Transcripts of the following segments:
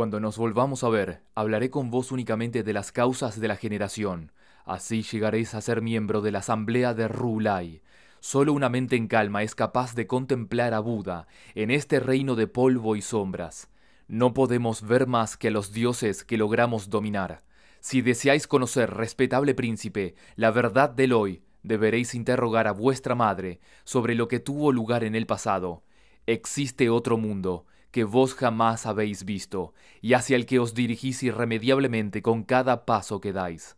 Cuando nos volvamos a ver, hablaré con vos únicamente de las causas de la generación. Así llegaréis a ser miembro de la asamblea de Rulai. Solo una mente en calma es capaz de contemplar a Buda en este reino de polvo y sombras. No podemos ver más que a los dioses que logramos dominar. Si deseáis conocer, respetable príncipe, la verdad del hoy, deberéis interrogar a vuestra madre sobre lo que tuvo lugar en el pasado. Existe otro mundo, que vos jamás habéis visto, y hacia el que os dirigís irremediablemente con cada paso que dais.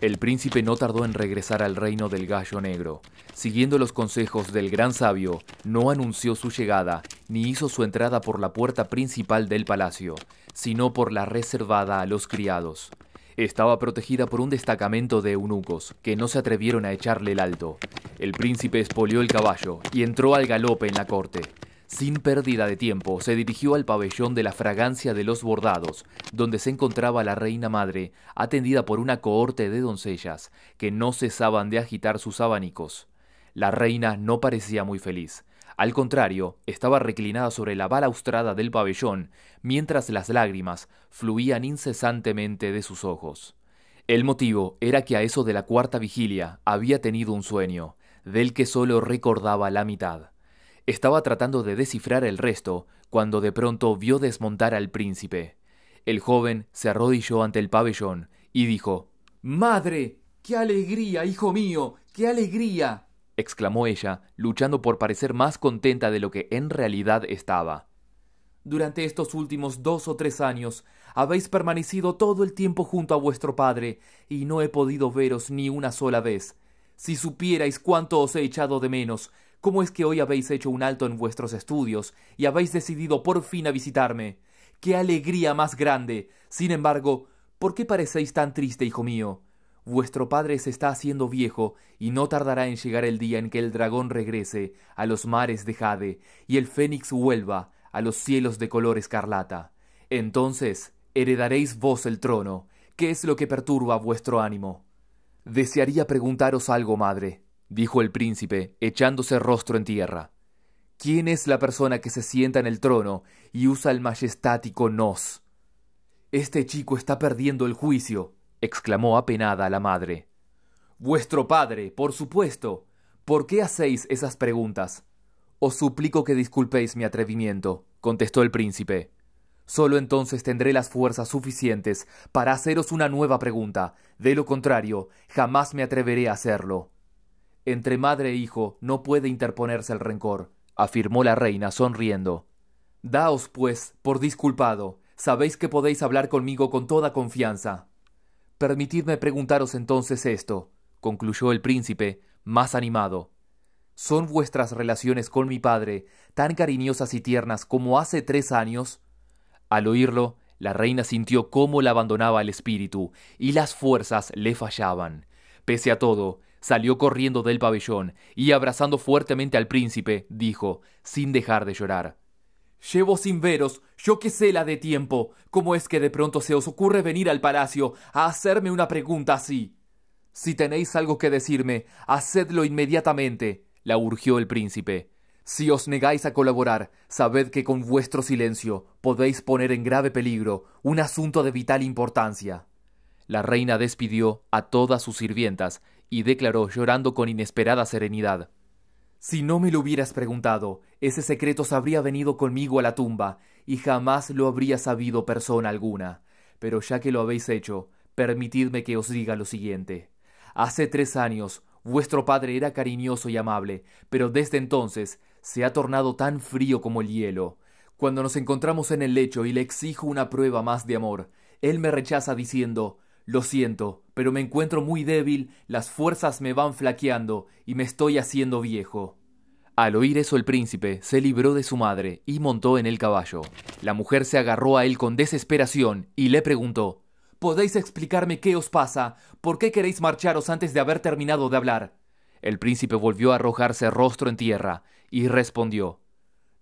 El príncipe no tardó en regresar al reino del gallo negro. Siguiendo los consejos del gran sabio, no anunció su llegada, ni hizo su entrada por la puerta principal del palacio, sino por la reservada a los criados. Estaba protegida por un destacamento de eunucos, que no se atrevieron a echarle el alto. El príncipe espolió el caballo y entró al galope en la corte. Sin pérdida de tiempo, se dirigió al pabellón de la fragancia de los bordados, donde se encontraba la reina madre, atendida por una cohorte de doncellas, que no cesaban de agitar sus abanicos. La reina no parecía muy feliz. Al contrario, estaba reclinada sobre la balaustrada del pabellón, mientras las lágrimas fluían incesantemente de sus ojos. El motivo era que a eso de la cuarta vigilia había tenido un sueño, del que solo recordaba la mitad. Estaba tratando de descifrar el resto, cuando de pronto vio desmontar al príncipe. El joven se arrodilló ante el pabellón y dijo Madre. ¡Qué alegría, hijo mío! ¡Qué alegría! Exclamó ella, luchando por parecer más contenta de lo que en realidad estaba. Durante estos últimos dos o tres años habéis permanecido todo el tiempo junto a vuestro padre, y no he podido veros ni una sola vez. Si supierais cuánto os he echado de menos, cómo es que hoy habéis hecho un alto en vuestros estudios y habéis decidido por fin a visitarme. ¡Qué alegría más grande! Sin embargo, ¿por qué parecéis tan triste, hijo mío? Vuestro padre se está haciendo viejo, y no tardará en llegar el día en que el dragón regrese a los mares de Jade, y el fénix vuelva a los cielos de color escarlata. Entonces heredaréis vos el trono. ¿Qué es lo que perturba vuestro ánimo? Desearía preguntaros algo, madre, dijo el príncipe, echándose rostro en tierra. ¿Quién es la persona que se sienta en el trono y usa el majestático nos? Este chico está perdiendo el juicio exclamó apenada la madre. Vuestro padre, por supuesto. ¿Por qué hacéis esas preguntas? Os suplico que disculpéis mi atrevimiento, contestó el príncipe. Solo entonces tendré las fuerzas suficientes para haceros una nueva pregunta. De lo contrario, jamás me atreveré a hacerlo. Entre madre e hijo no puede interponerse el rencor, afirmó la reina sonriendo. Daos, pues, por disculpado. Sabéis que podéis hablar conmigo con toda confianza. Permitidme preguntaros entonces esto, concluyó el príncipe, más animado. ¿Son vuestras relaciones con mi padre tan cariñosas y tiernas como hace tres años? Al oírlo, la reina sintió cómo la abandonaba el espíritu y las fuerzas le fallaban. Pese a todo, salió corriendo del pabellón y abrazando fuertemente al príncipe, dijo, sin dejar de llorar Llevo sin veros, yo que sé la de tiempo. ¿Cómo es que de pronto se os ocurre venir al palacio a hacerme una pregunta así? Si tenéis algo que decirme, hacedlo inmediatamente, la urgió el príncipe. Si os negáis a colaborar, sabed que con vuestro silencio podéis poner en grave peligro un asunto de vital importancia. La reina despidió a todas sus sirvientas y declaró llorando con inesperada serenidad si no me lo hubieras preguntado, ese secreto se habría venido conmigo a la tumba, y jamás lo habría sabido persona alguna. Pero ya que lo habéis hecho, permitidme que os diga lo siguiente. Hace tres años vuestro padre era cariñoso y amable, pero desde entonces se ha tornado tan frío como el hielo. Cuando nos encontramos en el lecho y le exijo una prueba más de amor, él me rechaza diciendo Lo siento, pero me encuentro muy débil, las fuerzas me van flaqueando y me estoy haciendo viejo. Al oír eso el príncipe se libró de su madre y montó en el caballo. La mujer se agarró a él con desesperación y le preguntó ¿Podéis explicarme qué os pasa? ¿Por qué queréis marcharos antes de haber terminado de hablar? El príncipe volvió a arrojarse rostro en tierra y respondió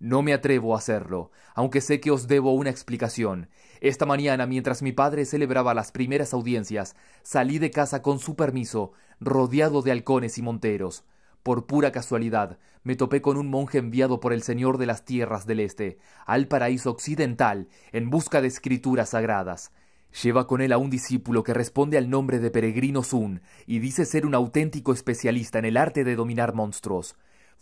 No me atrevo a hacerlo, aunque sé que os debo una explicación. Esta mañana, mientras mi padre celebraba las primeras audiencias, salí de casa con su permiso, rodeado de halcones y monteros. por pura casualidad, me topé con un monje enviado por el Señor de las Tierras del Este, al paraíso occidental, en busca de escrituras sagradas. Lleva con él a un discípulo que responde al nombre de Peregrino Sun y dice ser un auténtico especialista en el arte de dominar monstruos.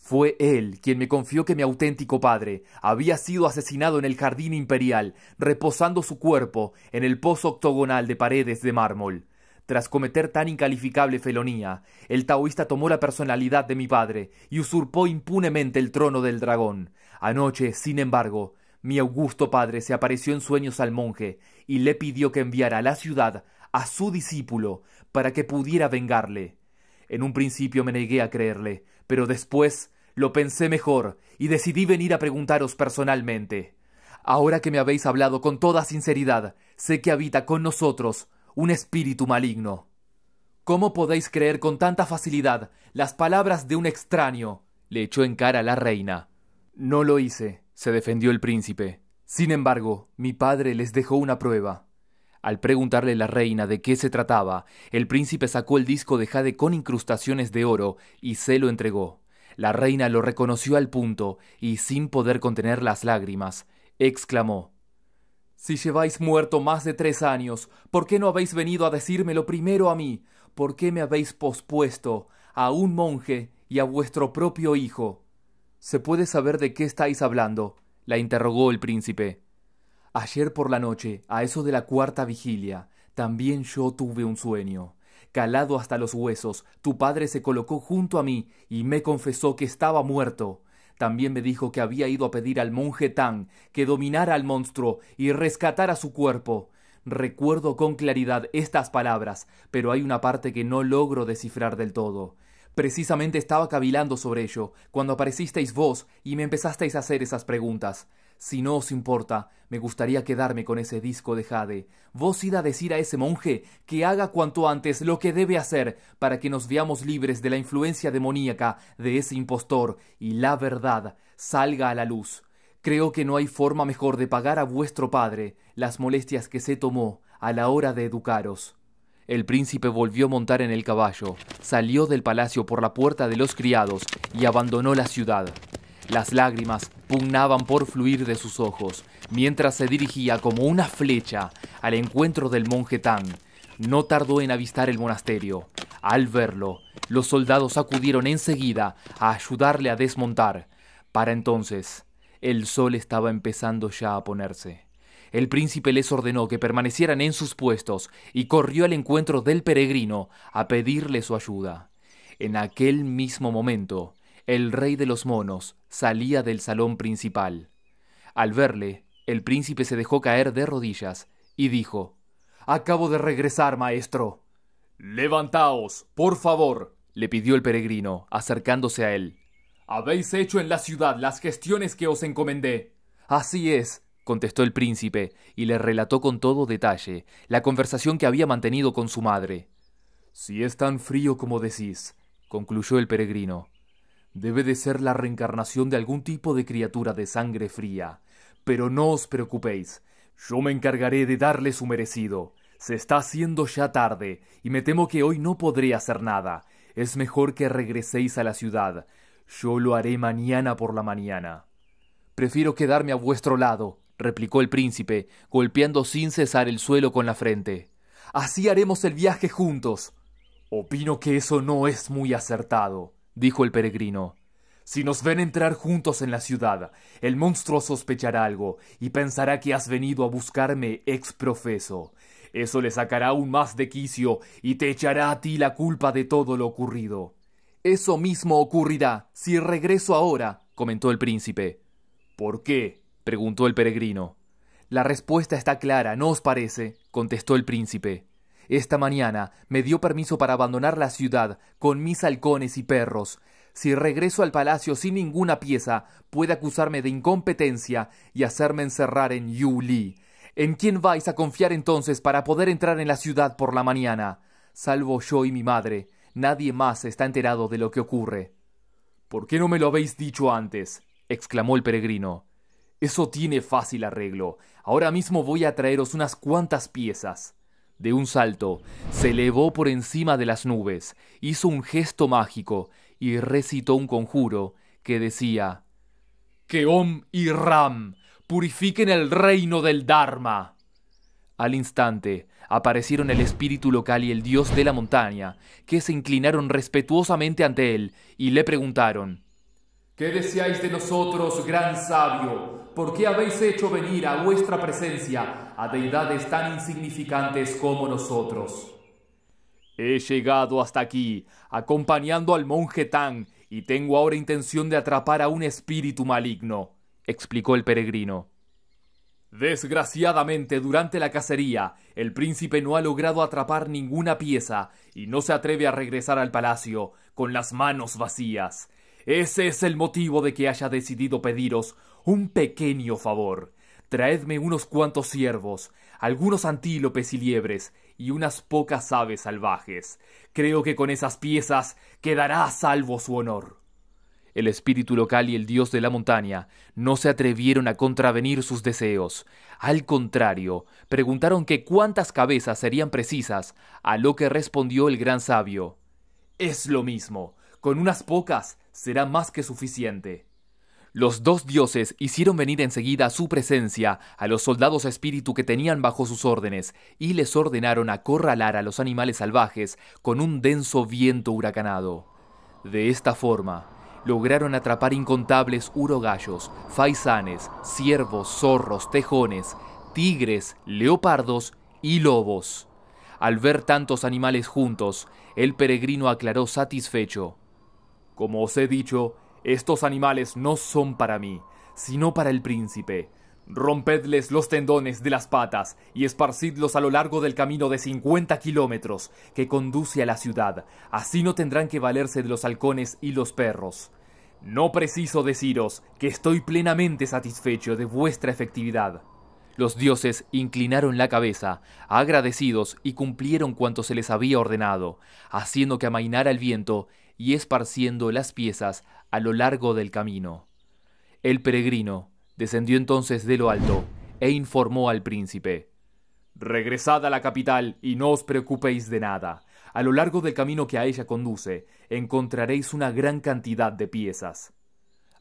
Fue él quien me confió que mi auténtico padre había sido asesinado en el jardín imperial, reposando su cuerpo en el pozo octogonal de paredes de mármol. Tras cometer tan incalificable felonía, el taoísta tomó la personalidad de mi padre y usurpó impunemente el trono del dragón. Anoche, sin embargo, mi augusto padre se apareció en sueños al monje y le pidió que enviara a la ciudad a su discípulo para que pudiera vengarle. En un principio me negué a creerle, pero después lo pensé mejor y decidí venir a preguntaros personalmente. Ahora que me habéis hablado con toda sinceridad, sé que habita con nosotros un espíritu maligno. ¿Cómo podéis creer con tanta facilidad las palabras de un extraño? le echó en cara la reina. No lo hice, se defendió el príncipe. Sin embargo, mi padre les dejó una prueba. Al preguntarle la reina de qué se trataba, el príncipe sacó el disco de jade con incrustaciones de oro y se lo entregó. La reina lo reconoció al punto y, sin poder contener las lágrimas, exclamó si lleváis muerto más de tres años, ¿por qué no habéis venido a decírmelo primero a mí? ¿Por qué me habéis pospuesto a un monje y a vuestro propio hijo? ¿Se puede saber de qué estáis hablando? la interrogó el príncipe. Ayer por la noche, a eso de la cuarta vigilia, también yo tuve un sueño. Calado hasta los huesos, tu padre se colocó junto a mí y me confesó que estaba muerto. También me dijo que había ido a pedir al monje Tan que dominara al monstruo y rescatara su cuerpo. Recuerdo con claridad estas palabras, pero hay una parte que no logro descifrar del todo. Precisamente estaba cavilando sobre ello, cuando aparecisteis vos y me empezasteis a hacer esas preguntas. Si no os importa, me gustaría quedarme con ese disco de jade. Vos id a decir a ese monje que haga cuanto antes lo que debe hacer para que nos veamos libres de la influencia demoníaca de ese impostor y la verdad salga a la luz. Creo que no hay forma mejor de pagar a vuestro padre las molestias que se tomó a la hora de educaros. El príncipe volvió a montar en el caballo, salió del palacio por la puerta de los criados y abandonó la ciudad. Las lágrimas pugnaban por fluir de sus ojos, mientras se dirigía como una flecha al encuentro del monje Tan. No tardó en avistar el monasterio. Al verlo, los soldados acudieron enseguida a ayudarle a desmontar. Para entonces, el sol estaba empezando ya a ponerse. El príncipe les ordenó que permanecieran en sus puestos y corrió al encuentro del peregrino a pedirle su ayuda. En aquel mismo momento, el rey de los monos salía del salón principal. Al verle, el príncipe se dejó caer de rodillas y dijo Acabo de regresar, maestro. Levantaos, por favor, le pidió el peregrino, acercándose a él. Habéis hecho en la ciudad las gestiones que os encomendé. Así es, contestó el príncipe, y le relató con todo detalle la conversación que había mantenido con su madre. Si es tan frío como decís, concluyó el peregrino, Debe de ser la reencarnación de algún tipo de criatura de sangre fría. Pero no os preocupéis, yo me encargaré de darle su merecido. Se está haciendo ya tarde, y me temo que hoy no podré hacer nada. Es mejor que regreséis a la ciudad. Yo lo haré mañana por la mañana. Prefiero quedarme a vuestro lado, replicó el príncipe, golpeando sin cesar el suelo con la frente. Así haremos el viaje juntos. Opino que eso no es muy acertado dijo el peregrino. Si nos ven entrar juntos en la ciudad, el monstruo sospechará algo y pensará que has venido a buscarme ex profeso. Eso le sacará aún más de quicio y te echará a ti la culpa de todo lo ocurrido. Eso mismo ocurrirá si regreso ahora, comentó el príncipe. ¿Por qué? preguntó el peregrino. La respuesta está clara, ¿no os parece? contestó el príncipe. Esta mañana me dio permiso para abandonar la ciudad con mis halcones y perros. Si regreso al palacio sin ninguna pieza, puede acusarme de incompetencia y hacerme encerrar en Li. ¿En quién vais a confiar entonces para poder entrar en la ciudad por la mañana? Salvo yo y mi madre, nadie más está enterado de lo que ocurre. ¿Por qué no me lo habéis dicho antes? exclamó el peregrino. Eso tiene fácil arreglo. Ahora mismo voy a traeros unas cuantas piezas. De un salto, se elevó por encima de las nubes, hizo un gesto mágico, y recitó un conjuro que decía Que Om y Ram purifiquen el reino del Dharma. Al instante aparecieron el espíritu local y el dios de la montaña, que se inclinaron respetuosamente ante él y le preguntaron ¿Qué deseáis de nosotros, gran sabio? ¿Por qué habéis hecho venir a vuestra presencia a deidades tan insignificantes como nosotros? He llegado hasta aquí, acompañando al monje Tan, y tengo ahora intención de atrapar a un espíritu maligno, explicó el peregrino. Desgraciadamente, durante la cacería, el príncipe no ha logrado atrapar ninguna pieza y no se atreve a regresar al palacio con las manos vacías. Ese es el motivo de que haya decidido pediros un pequeño favor. Traedme unos cuantos ciervos, algunos antílopes y liebres, y unas pocas aves salvajes. Creo que con esas piezas quedará a salvo su honor. El espíritu local y el dios de la montaña no se atrevieron a contravenir sus deseos. Al contrario, preguntaron que cuántas cabezas serían precisas, a lo que respondió el gran sabio. Es lo mismo. Con unas pocas será más que suficiente. Los dos dioses hicieron venir enseguida a su presencia a los soldados espíritu que tenían bajo sus órdenes y les ordenaron acorralar a los animales salvajes con un denso viento huracanado. De esta forma, lograron atrapar incontables urogallos, faisanes, ciervos, zorros, tejones, tigres, leopardos y lobos. Al ver tantos animales juntos, el peregrino aclaró satisfecho. Como os he dicho, estos animales no son para mí, sino para el príncipe. Rompedles los tendones de las patas y esparcidlos a lo largo del camino de cincuenta kilómetros que conduce a la ciudad. Así no tendrán que valerse de los halcones y los perros. No preciso deciros que estoy plenamente satisfecho de vuestra efectividad. Los dioses inclinaron la cabeza, agradecidos, y cumplieron cuanto se les había ordenado, haciendo que amainara el viento y esparciendo las piezas a lo largo del camino. El peregrino descendió entonces de lo alto e informó al príncipe Regresad a la capital y no os preocupéis de nada. A lo largo del camino que a ella conduce, encontraréis una gran cantidad de piezas.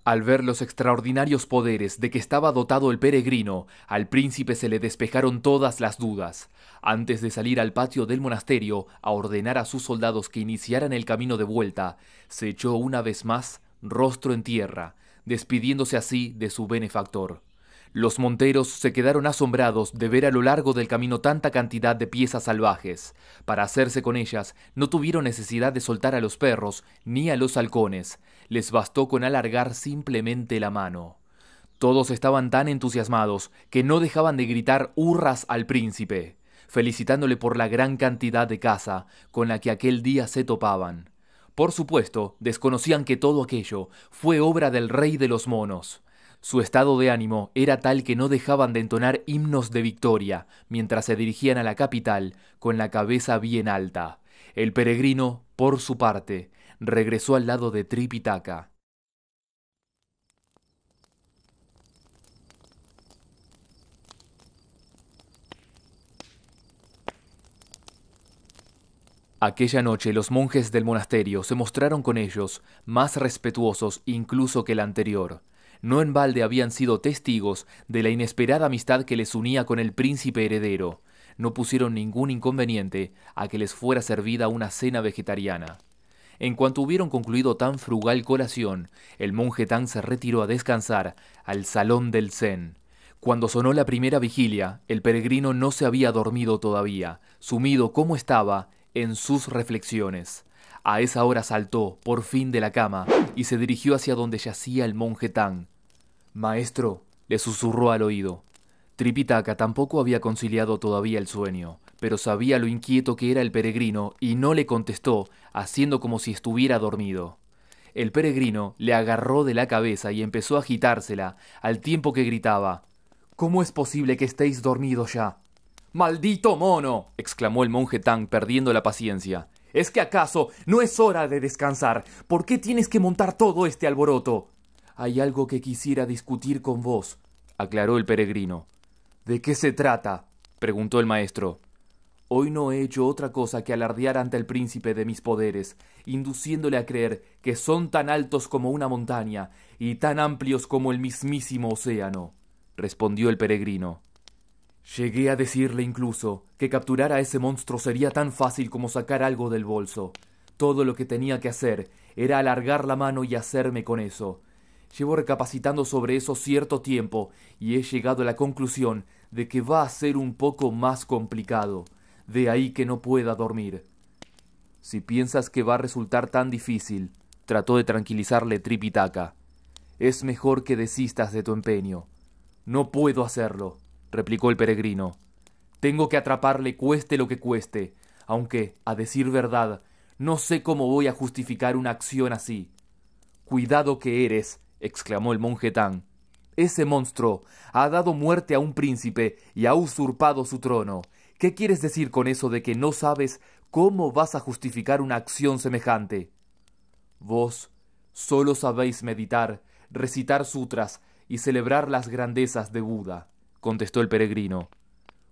Al ver los extraordinarios poderes de que estaba dotado el peregrino, al príncipe se le despejaron todas las dudas. Antes de salir al patio del monasterio a ordenar a sus soldados que iniciaran el camino de vuelta, se echó una vez más rostro en tierra, despidiéndose así de su benefactor. Los monteros se quedaron asombrados de ver a lo largo del camino tanta cantidad de piezas salvajes. Para hacerse con ellas, no tuvieron necesidad de soltar a los perros ni a los halcones, les bastó con alargar simplemente la mano. Todos estaban tan entusiasmados que no dejaban de gritar hurras al príncipe, felicitándole por la gran cantidad de caza con la que aquel día se topaban. Por supuesto, desconocían que todo aquello fue obra del rey de los monos. Su estado de ánimo era tal que no dejaban de entonar himnos de victoria mientras se dirigían a la capital con la cabeza bien alta. El peregrino, por su parte, regresó al lado de Tripitaka. Aquella noche los monjes del monasterio se mostraron con ellos más respetuosos incluso que el anterior. No en balde habían sido testigos de la inesperada amistad que les unía con el príncipe heredero. No pusieron ningún inconveniente a que les fuera servida una cena vegetariana. En cuanto hubieron concluido tan frugal colación, el monje Tan se retiró a descansar al salón del Zen. Cuando sonó la primera vigilia, el peregrino no se había dormido todavía, sumido como estaba en sus reflexiones. A esa hora saltó, por fin, de la cama y se dirigió hacia donde yacía el monje Tan. Maestro, le susurró al oído. Tripitaka tampoco había conciliado todavía el sueño, pero sabía lo inquieto que era el peregrino y no le contestó, haciendo como si estuviera dormido. El peregrino le agarró de la cabeza y empezó a agitársela, al tiempo que gritaba ¿Cómo es posible que estéis dormidos ya? ¡Maldito mono! exclamó el monje Tang, perdiendo la paciencia. ¿Es que acaso no es hora de descansar? ¿Por qué tienes que montar todo este alboroto? Hay algo que quisiera discutir con vos, aclaró el peregrino. ¿De qué se trata? preguntó el maestro. Hoy no he hecho otra cosa que alardear ante el príncipe de mis poderes, induciéndole a creer que son tan altos como una montaña y tan amplios como el mismísimo océano, respondió el peregrino. Llegué a decirle incluso que capturar a ese monstruo sería tan fácil como sacar algo del bolso. Todo lo que tenía que hacer era alargar la mano y hacerme con eso. Llevo recapacitando sobre eso cierto tiempo y he llegado a la conclusión de que va a ser un poco más complicado. De ahí que no pueda dormir. Si piensas que va a resultar tan difícil, trató de tranquilizarle Tripitaka. Es mejor que desistas de tu empeño. No puedo hacerlo, replicó el peregrino. Tengo que atraparle cueste lo que cueste, aunque, a decir verdad, no sé cómo voy a justificar una acción así. Cuidado que eres, exclamó el monje Tan. Ese monstruo ha dado muerte a un príncipe y ha usurpado su trono. ¿Qué quieres decir con eso de que no sabes cómo vas a justificar una acción semejante? Vos solo sabéis meditar, recitar sutras y celebrar las grandezas de Buda, contestó el peregrino.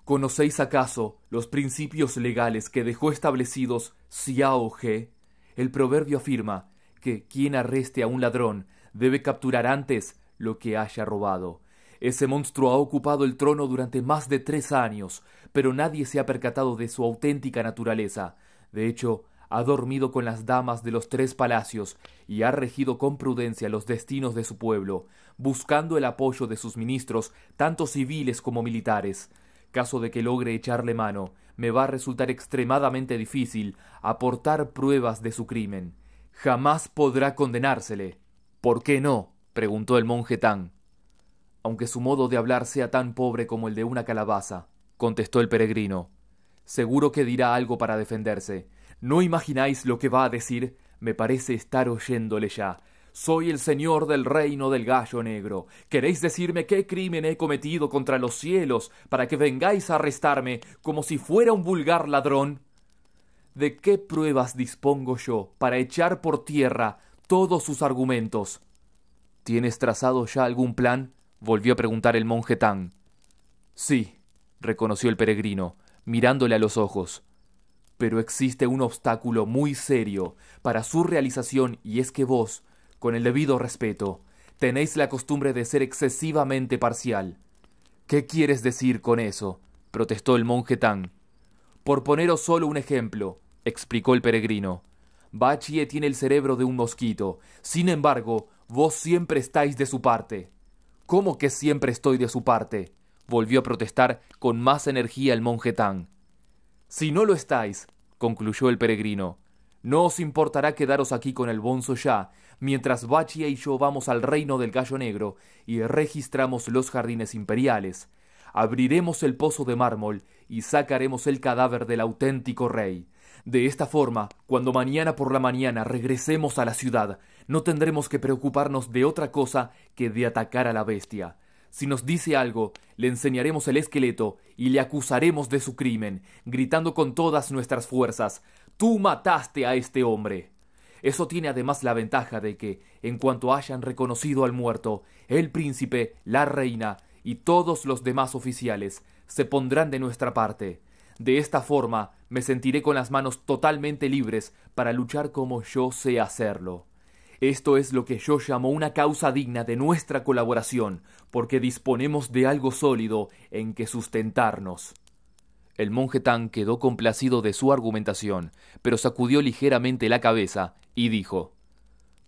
¿Conocéis acaso los principios legales que dejó establecidos Xiao He? El proverbio afirma que quien arreste a un ladrón debe capturar antes lo que haya robado. Ese monstruo ha ocupado el trono durante más de tres años, pero nadie se ha percatado de su auténtica naturaleza. De hecho, ha dormido con las damas de los tres palacios y ha regido con prudencia los destinos de su pueblo, buscando el apoyo de sus ministros, tanto civiles como militares. Caso de que logre echarle mano, me va a resultar extremadamente difícil aportar pruebas de su crimen. Jamás podrá condenársele. ¿Por qué no? preguntó el monje Tan aunque su modo de hablar sea tan pobre como el de una calabaza, contestó el peregrino. Seguro que dirá algo para defenderse. ¿No imagináis lo que va a decir? Me parece estar oyéndole ya. Soy el señor del reino del gallo negro. ¿Queréis decirme qué crimen he cometido contra los cielos para que vengáis a arrestarme como si fuera un vulgar ladrón? ¿De qué pruebas dispongo yo para echar por tierra todos sus argumentos? ¿Tienes trazado ya algún plan? volvió a preguntar el monje Tan. Sí, reconoció el peregrino, mirándole a los ojos. Pero existe un obstáculo muy serio para su realización y es que vos, con el debido respeto, tenéis la costumbre de ser excesivamente parcial. ¿Qué quieres decir con eso? protestó el monje Tan. Por poneros solo un ejemplo, explicó el peregrino. Bachie tiene el cerebro de un mosquito. Sin embargo, vos siempre estáis de su parte. ¿Cómo que siempre estoy de su parte? volvió a protestar con más energía el monje Tan. Si no lo estáis, concluyó el peregrino, no os importará quedaros aquí con el bonzo ya, mientras Bachia y yo vamos al reino del gallo negro y registramos los jardines imperiales. Abriremos el pozo de mármol y sacaremos el cadáver del auténtico rey. De esta forma, cuando mañana por la mañana regresemos a la ciudad, no tendremos que preocuparnos de otra cosa que de atacar a la bestia. Si nos dice algo, le enseñaremos el esqueleto y le acusaremos de su crimen, gritando con todas nuestras fuerzas Tú mataste a este hombre. Eso tiene además la ventaja de que, en cuanto hayan reconocido al muerto, el príncipe, la reina y todos los demás oficiales se pondrán de nuestra parte. De esta forma me sentiré con las manos totalmente libres para luchar como yo sé hacerlo. Esto es lo que yo llamo una causa digna de nuestra colaboración, porque disponemos de algo sólido en que sustentarnos. El monje Tan quedó complacido de su argumentación, pero sacudió ligeramente la cabeza y dijo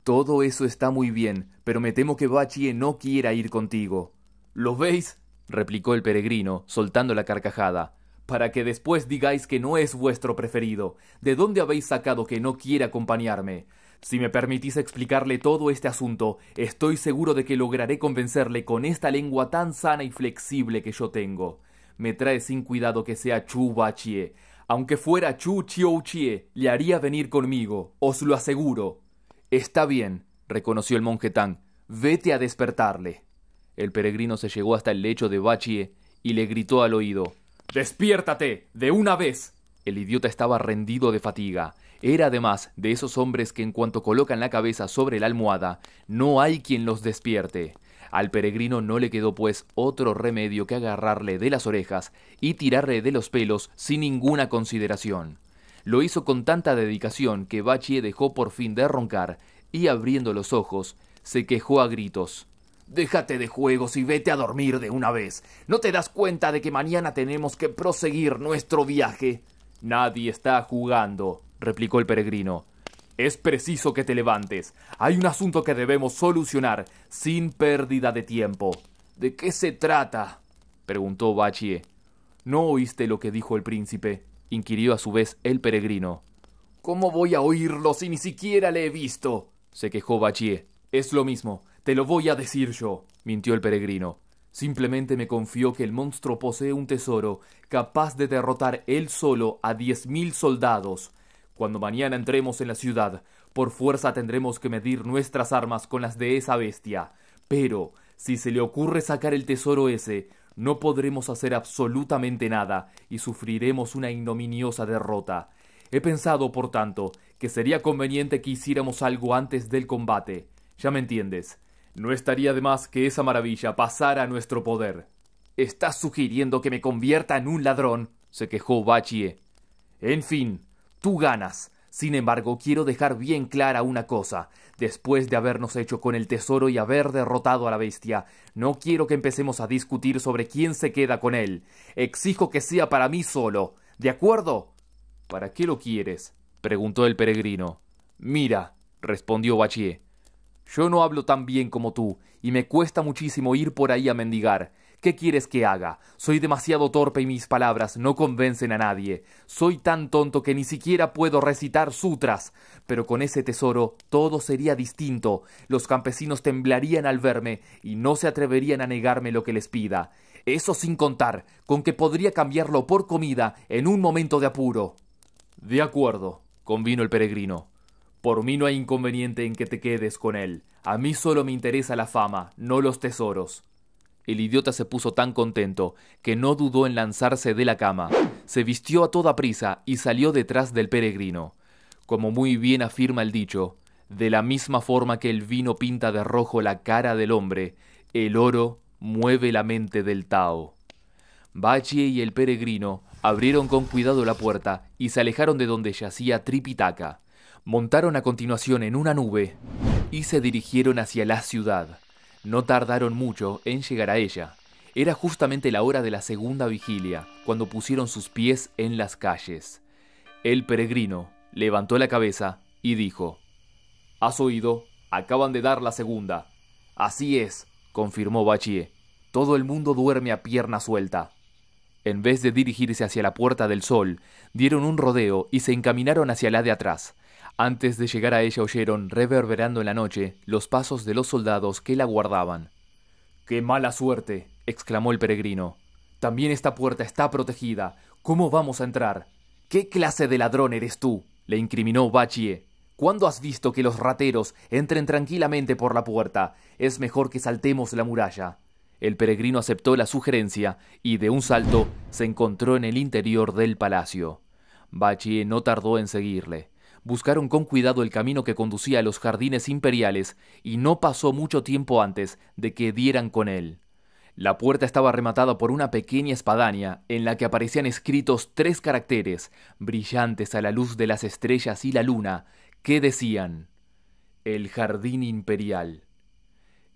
Todo eso está muy bien, pero me temo que Bachie no quiera ir contigo. ¿Lo veis? replicó el peregrino, soltando la carcajada para que después digáis que no es vuestro preferido. ¿De dónde habéis sacado que no quiere acompañarme? Si me permitís explicarle todo este asunto, estoy seguro de que lograré convencerle con esta lengua tan sana y flexible que yo tengo. Me trae sin cuidado que sea Chu Bachie. Aunque fuera Chu Chiu Chie, le haría venir conmigo, os lo aseguro. Está bien, reconoció el monje Tang. Vete a despertarle. El peregrino se llegó hasta el lecho de Bachie y le gritó al oído Despiértate, de una vez. El idiota estaba rendido de fatiga. Era además de esos hombres que en cuanto colocan la cabeza sobre la almohada, no hay quien los despierte. Al peregrino no le quedó pues otro remedio que agarrarle de las orejas y tirarle de los pelos sin ninguna consideración. Lo hizo con tanta dedicación que Bachie dejó por fin de roncar y abriendo los ojos, se quejó a gritos. Déjate de juegos y vete a dormir de una vez. ¿No te das cuenta de que mañana tenemos que proseguir nuestro viaje? Nadie está jugando, replicó el peregrino. Es preciso que te levantes. Hay un asunto que debemos solucionar sin pérdida de tiempo. ¿De qué se trata? preguntó Bachie. ¿No oíste lo que dijo el príncipe? inquirió a su vez el peregrino. ¿Cómo voy a oírlo si ni siquiera le he visto? se quejó Bachie. Es lo mismo, te lo voy a decir yo, mintió el peregrino. Simplemente me confió que el monstruo posee un tesoro capaz de derrotar él solo a diez mil soldados. Cuando mañana entremos en la ciudad, por fuerza tendremos que medir nuestras armas con las de esa bestia. Pero, si se le ocurre sacar el tesoro ese, no podremos hacer absolutamente nada y sufriremos una ignominiosa derrota. He pensado, por tanto, que sería conveniente que hiciéramos algo antes del combate. Ya me entiendes. No estaría de más que esa maravilla pasara a nuestro poder. ¿Estás sugiriendo que me convierta en un ladrón? se quejó Bachie. En fin, Tú ganas. Sin embargo, quiero dejar bien clara una cosa. Después de habernos hecho con el tesoro y haber derrotado a la bestia, no quiero que empecemos a discutir sobre quién se queda con él. Exijo que sea para mí solo. ¿De acuerdo? ¿Para qué lo quieres? preguntó el peregrino. Mira, respondió Bachier. Yo no hablo tan bien como tú, y me cuesta muchísimo ir por ahí a mendigar. ¿Qué quieres que haga? Soy demasiado torpe y mis palabras no convencen a nadie. Soy tan tonto que ni siquiera puedo recitar sutras. Pero con ese tesoro todo sería distinto. Los campesinos temblarían al verme y no se atreverían a negarme lo que les pida. Eso sin contar con que podría cambiarlo por comida en un momento de apuro. De acuerdo, convino el peregrino. Por mí no hay inconveniente en que te quedes con él. A mí solo me interesa la fama, no los tesoros. El idiota se puso tan contento que no dudó en lanzarse de la cama. Se vistió a toda prisa y salió detrás del peregrino. Como muy bien afirma el dicho, de la misma forma que el vino pinta de rojo la cara del hombre, el oro mueve la mente del Tao. Bachie y el peregrino abrieron con cuidado la puerta y se alejaron de donde yacía Tripitaka. Montaron a continuación en una nube y se dirigieron hacia la ciudad. No tardaron mucho en llegar a ella. Era justamente la hora de la segunda vigilia, cuando pusieron sus pies en las calles. El peregrino levantó la cabeza y dijo, ¿Has oído? Acaban de dar la segunda. Así es, confirmó Bachie. Todo el mundo duerme a pierna suelta. En vez de dirigirse hacia la Puerta del Sol, dieron un rodeo y se encaminaron hacia la de atrás. Antes de llegar a ella oyeron, reverberando en la noche, los pasos de los soldados que la guardaban. ¡Qué mala suerte! exclamó el peregrino. También esta puerta está protegida. ¿Cómo vamos a entrar? ¿Qué clase de ladrón eres tú? le incriminó Bachie. ¿Cuándo has visto que los rateros entren tranquilamente por la puerta? Es mejor que saltemos la muralla. El peregrino aceptó la sugerencia y de un salto se encontró en el interior del palacio. Bachie no tardó en seguirle buscaron con cuidado el camino que conducía a los jardines imperiales, y no pasó mucho tiempo antes de que dieran con él. La puerta estaba rematada por una pequeña espadaña en la que aparecían escritos tres caracteres, brillantes a la luz de las estrellas y la luna, que decían El jardín imperial.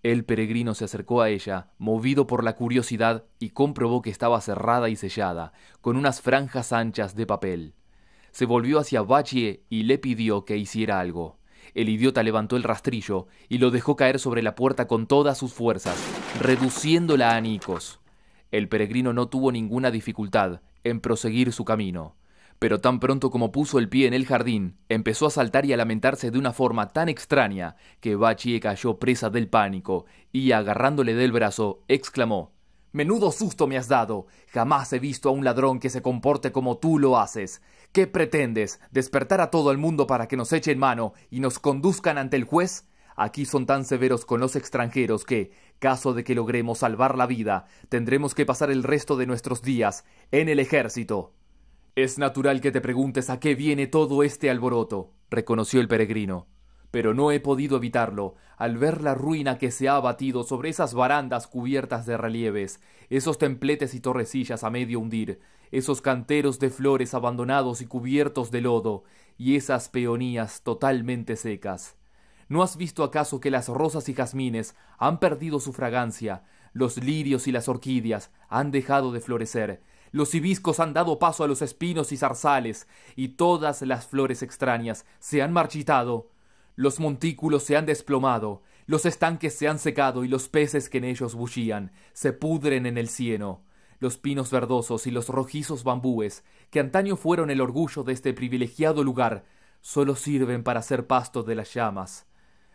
El peregrino se acercó a ella, movido por la curiosidad, y comprobó que estaba cerrada y sellada, con unas franjas anchas de papel se volvió hacia Bachie y le pidió que hiciera algo. El idiota levantó el rastrillo y lo dejó caer sobre la puerta con todas sus fuerzas, reduciéndola a anicos. El peregrino no tuvo ninguna dificultad en proseguir su camino, pero tan pronto como puso el pie en el jardín, empezó a saltar y a lamentarse de una forma tan extraña que Bachie cayó presa del pánico y, agarrándole del brazo, exclamó Menudo susto me has dado. Jamás he visto a un ladrón que se comporte como tú lo haces. ¿Qué pretendes? ¿Despertar a todo el mundo para que nos echen mano y nos conduzcan ante el juez? Aquí son tan severos con los extranjeros que, caso de que logremos salvar la vida, tendremos que pasar el resto de nuestros días en el ejército. Es natural que te preguntes a qué viene todo este alboroto, reconoció el peregrino. pero no he podido evitarlo al ver la ruina que se ha abatido sobre esas barandas cubiertas de relieves, esos templetes y torrecillas a medio hundir, esos canteros de flores abandonados y cubiertos de lodo, y esas peonías totalmente secas. ¿No has visto acaso que las rosas y jazmines han perdido su fragancia, los lirios y las orquídeas han dejado de florecer, los hibiscos han dado paso a los espinos y zarzales, y todas las flores extrañas se han marchitado? Los montículos se han desplomado, los estanques se han secado y los peces que en ellos bullían se pudren en el cieno. Los pinos verdosos y los rojizos bambúes, que antaño fueron el orgullo de este privilegiado lugar, solo sirven para ser pasto de las llamas.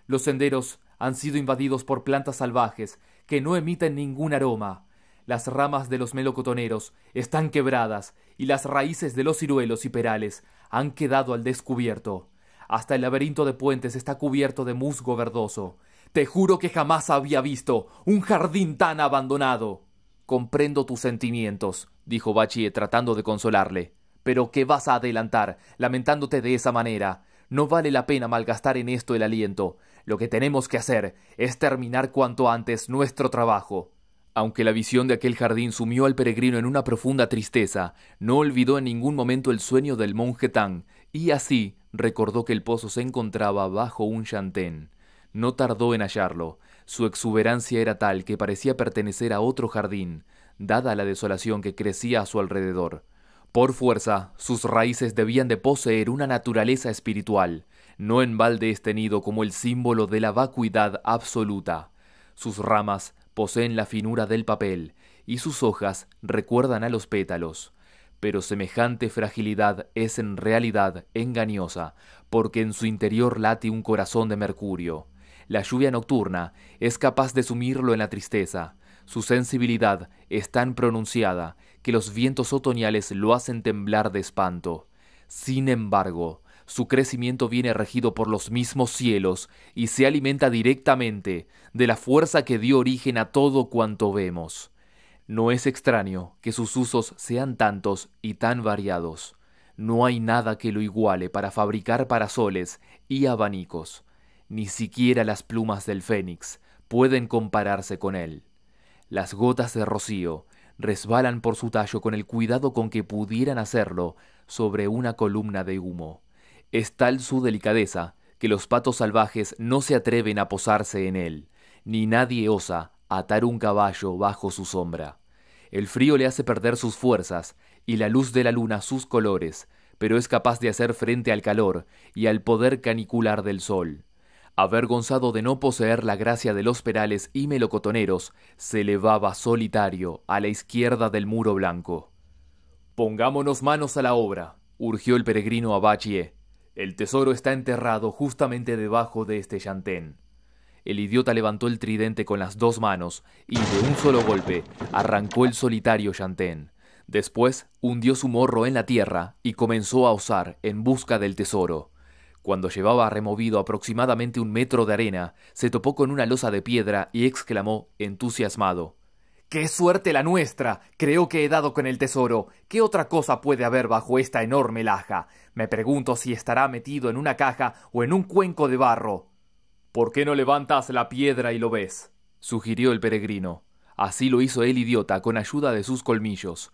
Los senderos han sido invadidos por plantas salvajes que no emiten ningún aroma. Las ramas de los melocotoneros están quebradas y las raíces de los ciruelos y perales han quedado al descubierto. Hasta el laberinto de puentes está cubierto de musgo verdoso. Te juro que jamás había visto un jardín tan abandonado. Comprendo tus sentimientos, dijo Bachie tratando de consolarle. Pero ¿qué vas a adelantar, lamentándote de esa manera? No vale la pena malgastar en esto el aliento. Lo que tenemos que hacer es terminar cuanto antes nuestro trabajo. Aunque la visión de aquel jardín sumió al peregrino en una profunda tristeza, no olvidó en ningún momento el sueño del monje Tang, y así recordó que el pozo se encontraba bajo un chantén. No tardó en hallarlo. Su exuberancia era tal que parecía pertenecer a otro jardín, dada la desolación que crecía a su alrededor. Por fuerza, sus raíces debían de poseer una naturaleza espiritual, no en balde estenido como el símbolo de la vacuidad absoluta. Sus ramas poseen la finura del papel, y sus hojas recuerdan a los pétalos pero semejante fragilidad es en realidad engañosa, porque en su interior late un corazón de mercurio. La lluvia nocturna es capaz de sumirlo en la tristeza. Su sensibilidad es tan pronunciada que los vientos otoñales lo hacen temblar de espanto. Sin embargo, su crecimiento viene regido por los mismos cielos y se alimenta directamente de la fuerza que dio origen a todo cuanto vemos. No es extraño que sus usos sean tantos y tan variados. No hay nada que lo iguale para fabricar parasoles y abanicos. Ni siquiera las plumas del fénix pueden compararse con él. Las gotas de rocío resbalan por su tallo con el cuidado con que pudieran hacerlo sobre una columna de humo. Es tal su delicadeza que los patos salvajes no se atreven a posarse en él, ni nadie osa atar un caballo bajo su sombra. El frío le hace perder sus fuerzas y la luz de la luna sus colores, pero es capaz de hacer frente al calor y al poder canicular del sol. Avergonzado de no poseer la gracia de los perales y melocotoneros, se elevaba solitario a la izquierda del muro blanco. Pongámonos manos a la obra, urgió el peregrino a Bachie. El tesoro está enterrado justamente debajo de este llantén. El idiota levantó el tridente con las dos manos y de un solo golpe arrancó el solitario llantén. Después hundió su morro en la tierra y comenzó a osar en busca del tesoro. Cuando llevaba removido aproximadamente un metro de arena, se topó con una losa de piedra y exclamó, entusiasmado ¡Qué suerte la nuestra! Creo que he dado con el tesoro. ¿Qué otra cosa puede haber bajo esta enorme laja? Me pregunto si estará metido en una caja o en un cuenco de barro. ¿Por qué no levantas la piedra y lo ves? sugirió el peregrino. Así lo hizo el idiota con ayuda de sus colmillos.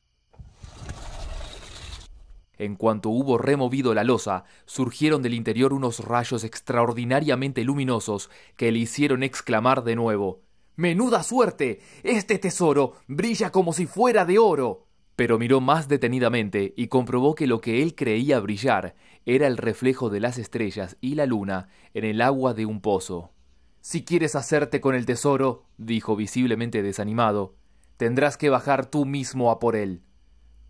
En cuanto hubo removido la losa, surgieron del interior unos rayos extraordinariamente luminosos que le hicieron exclamar de nuevo Menuda suerte. Este tesoro brilla como si fuera de oro pero miró más detenidamente y comprobó que lo que él creía brillar era el reflejo de las estrellas y la luna en el agua de un pozo. Si quieres hacerte con el tesoro, dijo visiblemente desanimado, tendrás que bajar tú mismo a por él.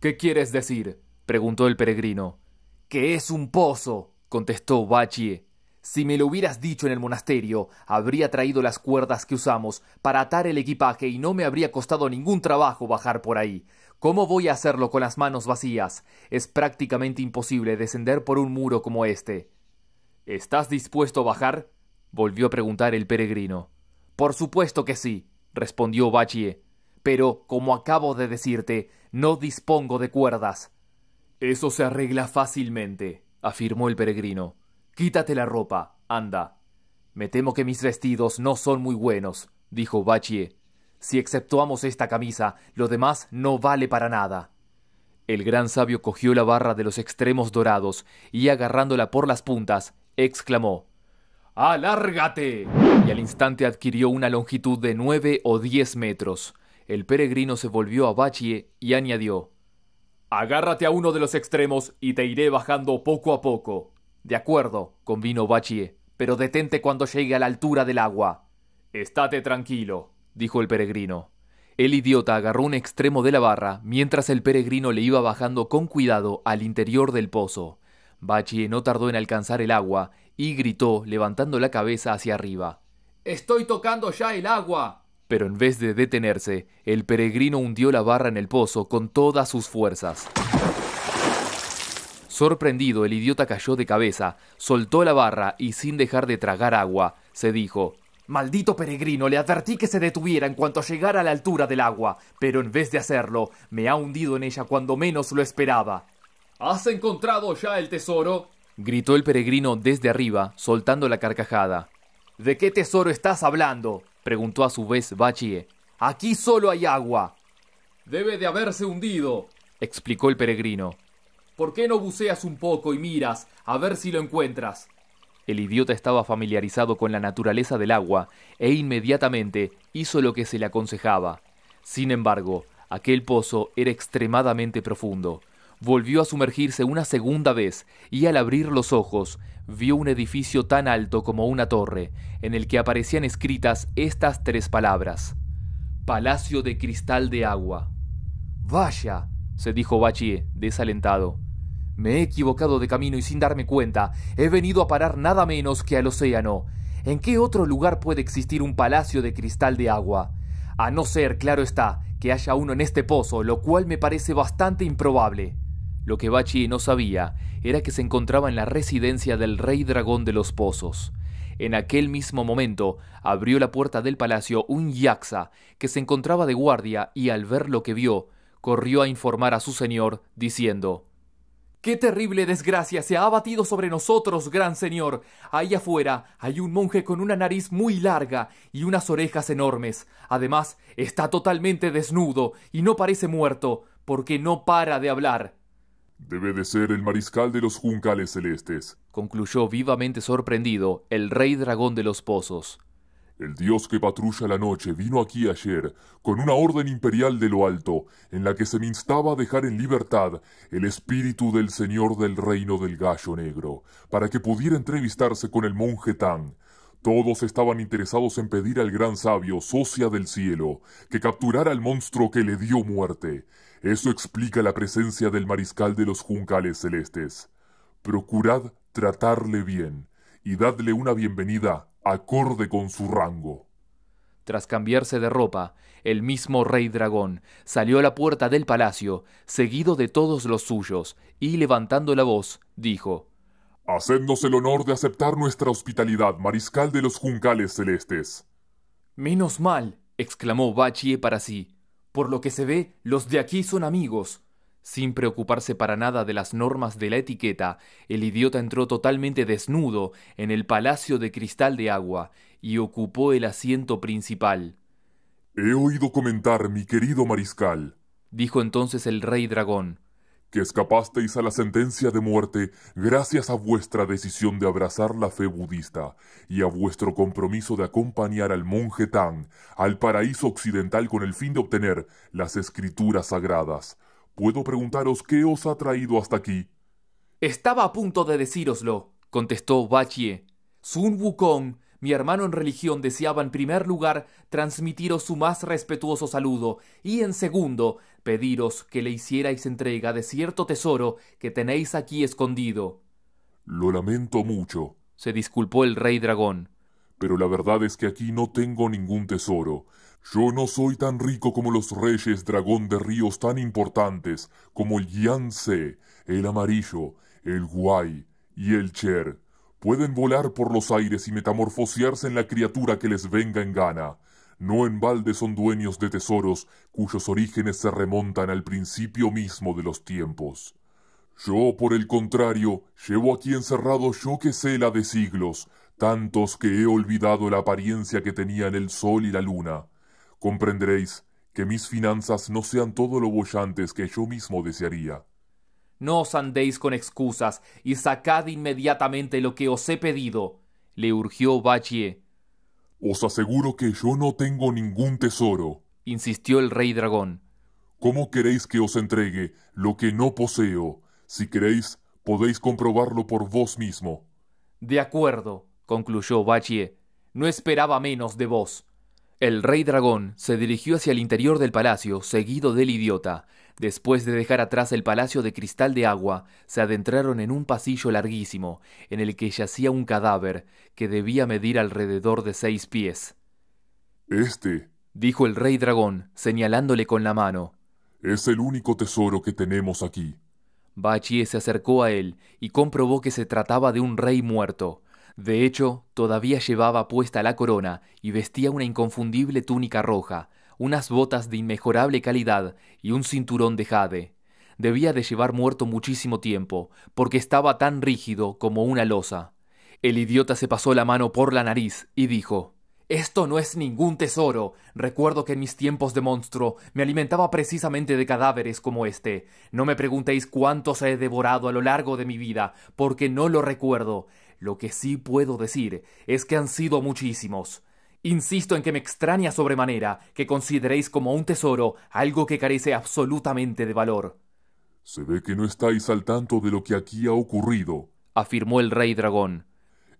¿Qué quieres decir? Preguntó el peregrino. Que es un pozo, contestó Bachie. Si me lo hubieras dicho en el monasterio, habría traído las cuerdas que usamos para atar el equipaje y no me habría costado ningún trabajo bajar por ahí. ¿Cómo voy a hacerlo con las manos vacías? Es prácticamente imposible descender por un muro como este. ¿Estás dispuesto a bajar? volvió a preguntar el peregrino. Por supuesto que sí, respondió Bachie. Pero, como acabo de decirte, no dispongo de cuerdas. Eso se arregla fácilmente, afirmó el peregrino. Quítate la ropa, anda. Me temo que mis vestidos no son muy buenos, dijo Bachie. Si exceptuamos esta camisa, lo demás no vale para nada. El gran sabio cogió la barra de los extremos dorados y agarrándola por las puntas, exclamó ¡Alárgate! Y al instante adquirió una longitud de nueve o diez metros. El peregrino se volvió a Bachie y añadió Agárrate a uno de los extremos y te iré bajando poco a poco. De acuerdo, convino Bachie, pero detente cuando llegue a la altura del agua. Estate tranquilo, dijo el peregrino. El idiota agarró un extremo de la barra mientras el peregrino le iba bajando con cuidado al interior del pozo. Bachie no tardó en alcanzar el agua y gritó levantando la cabeza hacia arriba. Estoy tocando ya el agua. Pero en vez de detenerse, el peregrino hundió la barra en el pozo con todas sus fuerzas. Sorprendido, el idiota cayó de cabeza, soltó la barra y sin dejar de tragar agua, se dijo Maldito peregrino, le advertí que se detuviera en cuanto llegara a la altura del agua, pero en vez de hacerlo, me ha hundido en ella cuando menos lo esperaba. ¿Has encontrado ya el tesoro? gritó el peregrino desde arriba, soltando la carcajada. ¿De qué tesoro estás hablando? Preguntó a su vez Bachie. Aquí solo hay agua. Debe de haberse hundido, explicó el peregrino. ¿Por qué no buceas un poco y miras a ver si lo encuentras? El idiota estaba familiarizado con la naturaleza del agua e inmediatamente hizo lo que se le aconsejaba. Sin embargo, aquel pozo era extremadamente profundo. Volvió a sumergirse una segunda vez y al abrir los ojos vio un edificio tan alto como una torre, en el que aparecían escritas estas tres palabras. Palacio de Cristal de Agua. Vaya, se dijo Bachie, desalentado. Me he equivocado de camino y sin darme cuenta, he venido a parar nada menos que al océano. ¿En qué otro lugar puede existir un palacio de cristal de agua? A no ser, claro está, que haya uno en este pozo, lo cual me parece bastante improbable. Lo que Bachi no sabía era que se encontraba en la residencia del rey dragón de los pozos. En aquel mismo momento abrió la puerta del palacio un Yaxa que se encontraba de guardia y al ver lo que vio, corrió a informar a su señor, diciendo ¡Qué terrible desgracia se ha abatido sobre nosotros, gran señor! Ahí afuera hay un monje con una nariz muy larga y unas orejas enormes. Además, está totalmente desnudo y no parece muerto, porque no para de hablar. Debe de ser el mariscal de los juncales celestes, concluyó vivamente sorprendido el rey dragón de los pozos. El dios que patrulla la noche vino aquí ayer con una orden imperial de lo alto, en la que se me instaba a dejar en libertad el espíritu del señor del reino del gallo negro, para que pudiera entrevistarse con el monje Tan. Todos estaban interesados en pedir al gran sabio, socia del cielo, que capturara al monstruo que le dio muerte. Eso explica la presencia del mariscal de los juncales celestes. Procurad tratarle bien y dadle una bienvenida acorde con su rango. Tras cambiarse de ropa, el mismo rey dragón salió a la puerta del palacio, seguido de todos los suyos, y levantando la voz, dijo Hacednos el honor de aceptar nuestra hospitalidad, mariscal de los juncales celestes. Menos mal, exclamó Bachie para sí. Por lo que se ve, los de aquí son amigos. Sin preocuparse para nada de las normas de la etiqueta, el idiota entró totalmente desnudo en el palacio de cristal de agua y ocupó el asiento principal. He oído comentar, mi querido mariscal, dijo entonces el rey dragón, que escapasteis a la sentencia de muerte gracias a vuestra decisión de abrazar la fe budista y a vuestro compromiso de acompañar al monje Tang al paraíso occidental con el fin de obtener las escrituras sagradas. ¿Puedo preguntaros qué os ha traído hasta aquí? Estaba a punto de decíroslo, contestó Bachie. Sun Wukong, mi hermano en religión, deseaba en primer lugar transmitiros su más respetuoso saludo y en segundo pediros que le hicierais entrega de cierto tesoro que tenéis aquí escondido. Lo lamento mucho, se disculpó el rey dragón. Pero la verdad es que aquí no tengo ningún tesoro. Yo no soy tan rico como los reyes dragón de ríos tan importantes como el Yangtze, el amarillo, el Guay y el Cher. Pueden volar por los aires y metamorfosearse en la criatura que les venga en gana. No en balde son dueños de tesoros cuyos orígenes se remontan al principio mismo de los tiempos. Yo, por el contrario, llevo aquí encerrado yo que sé la de siglos, tantos que he olvidado la apariencia que tenían el sol y la luna. Comprenderéis que mis finanzas no sean todo lo bollantes que yo mismo desearía. No os andéis con excusas y sacad inmediatamente lo que os he pedido, le urgió Bachie. Os aseguro que yo no tengo ningún tesoro, insistió el rey dragón. ¿Cómo queréis que os entregue lo que no poseo? Si queréis, podéis comprobarlo por vos mismo. De acuerdo, concluyó Bachie. No esperaba menos de vos. El rey dragón se dirigió hacia el interior del palacio, seguido del idiota. Después de dejar atrás el palacio de cristal de agua, se adentraron en un pasillo larguísimo, en el que yacía un cadáver que debía medir alrededor de seis pies. Este, dijo el rey dragón, señalándole con la mano, es el único tesoro que tenemos aquí. Bachie se acercó a él y comprobó que se trataba de un rey muerto. De hecho, todavía llevaba puesta la corona y vestía una inconfundible túnica roja, unas botas de inmejorable calidad y un cinturón de jade. Debía de llevar muerto muchísimo tiempo, porque estaba tan rígido como una losa. El idiota se pasó la mano por la nariz y dijo esto no es ningún tesoro. Recuerdo que en mis tiempos de monstruo me alimentaba precisamente de cadáveres como este. No me preguntéis cuántos he devorado a lo largo de mi vida, porque no lo recuerdo. Lo que sí puedo decir es que han sido muchísimos. Insisto en que me extraña sobremanera que consideréis como un tesoro algo que carece absolutamente de valor. Se ve que no estáis al tanto de lo que aquí ha ocurrido, afirmó el rey dragón.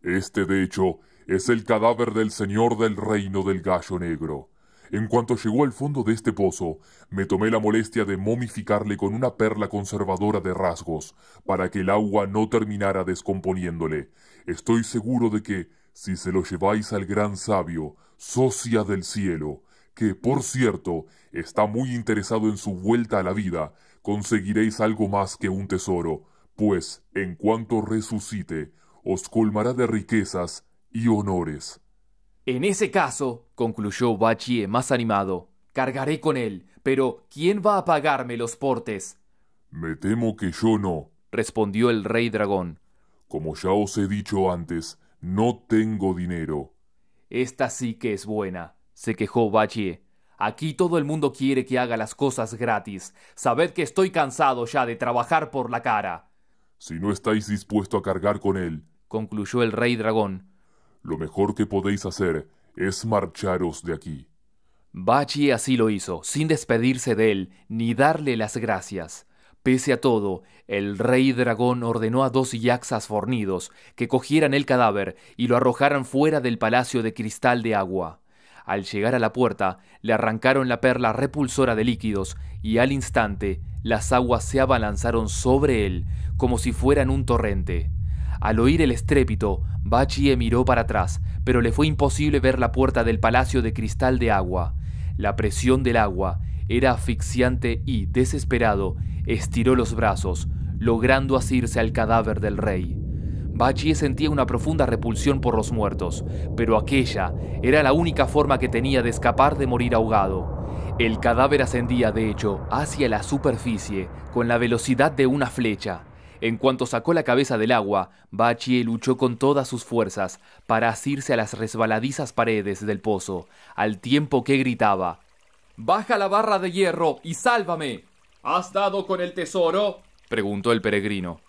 Este, de hecho, es el cadáver del señor del reino del gallo negro. En cuanto llegó al fondo de este pozo, me tomé la molestia de momificarle con una perla conservadora de rasgos, para que el agua no terminara descomponiéndole. Estoy seguro de que, si se lo lleváis al gran sabio, socia del cielo, que, por cierto, está muy interesado en su vuelta a la vida, conseguiréis algo más que un tesoro, pues, en cuanto resucite, os colmará de riquezas y honores. En ese caso, concluyó Bachie más animado, cargaré con él, pero ¿quién va a pagarme los portes? Me temo que yo no, respondió el rey dragón. Como ya os he dicho antes, no tengo dinero. Esta sí que es buena, se quejó Bachie. Aquí todo el mundo quiere que haga las cosas gratis. Sabed que estoy cansado ya de trabajar por la cara. Si no estáis dispuesto a cargar con él, concluyó el rey dragón, lo mejor que podéis hacer es marcharos de aquí. Bachi así lo hizo, sin despedirse de él ni darle las gracias. Pese a todo, el rey dragón ordenó a dos yaxas fornidos que cogieran el cadáver y lo arrojaran fuera del palacio de cristal de agua. Al llegar a la puerta, le arrancaron la perla repulsora de líquidos y al instante las aguas se abalanzaron sobre él como si fueran un torrente. Al oír el estrépito, Bachie miró para atrás, pero le fue imposible ver la puerta del palacio de cristal de agua. La presión del agua era asfixiante y, desesperado, estiró los brazos, logrando asirse al cadáver del rey. Bachie sentía una profunda repulsión por los muertos, pero aquella era la única forma que tenía de escapar de morir ahogado. El cadáver ascendía, de hecho, hacia la superficie con la velocidad de una flecha. En cuanto sacó la cabeza del agua, Bachie luchó con todas sus fuerzas para asirse a las resbaladizas paredes del pozo, al tiempo que gritaba Baja la barra de hierro y sálvame. ¿Has dado con el tesoro? preguntó el peregrino.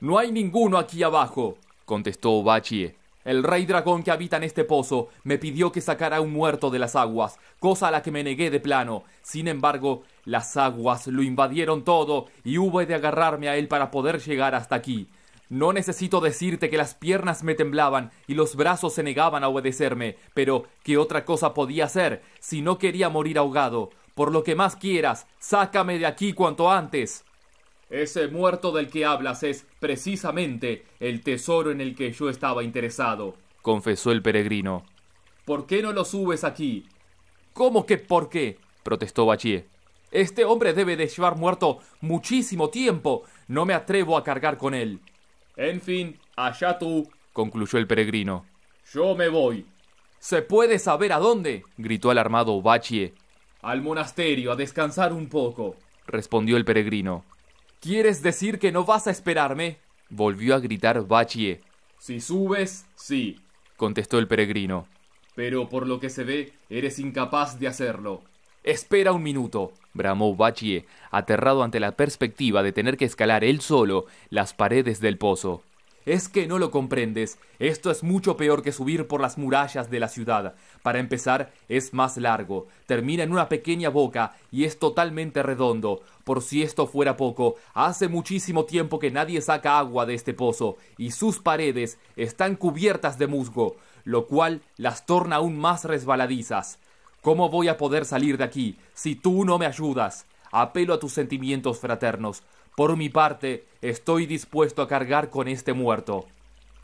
No hay ninguno aquí abajo, contestó Bachie. El rey dragón que habita en este pozo me pidió que sacara un muerto de las aguas, cosa a la que me negué de plano. Sin embargo, las aguas lo invadieron todo y hube de agarrarme a él para poder llegar hasta aquí. No necesito decirte que las piernas me temblaban y los brazos se negaban a obedecerme, pero ¿qué otra cosa podía hacer si no quería morir ahogado? Por lo que más quieras, sácame de aquí cuanto antes. Ese muerto del que hablas es precisamente el tesoro en el que yo estaba interesado, confesó el peregrino. ¿Por qué no lo subes aquí? ¿Cómo que por qué? protestó Bachie. Este hombre debe de llevar muerto muchísimo tiempo. No me atrevo a cargar con él. En fin, allá tú, concluyó el peregrino. Yo me voy. ¿Se puede saber a dónde? gritó alarmado Bachie. Al monasterio, a descansar un poco, respondió el peregrino. ¿Quieres decir que no vas a esperarme? volvió a gritar Bachie. Si subes, sí. contestó el peregrino. Pero por lo que se ve, eres incapaz de hacerlo. Espera un minuto, bramó Bachie, aterrado ante la perspectiva de tener que escalar él solo las paredes del pozo. Es que no lo comprendes. Esto es mucho peor que subir por las murallas de la ciudad. Para empezar, es más largo, termina en una pequeña boca y es totalmente redondo. Por si esto fuera poco, hace muchísimo tiempo que nadie saca agua de este pozo y sus paredes están cubiertas de musgo, lo cual las torna aún más resbaladizas. ¿Cómo voy a poder salir de aquí si tú no me ayudas? Apelo a tus sentimientos fraternos. Por mi parte, estoy dispuesto a cargar con este muerto.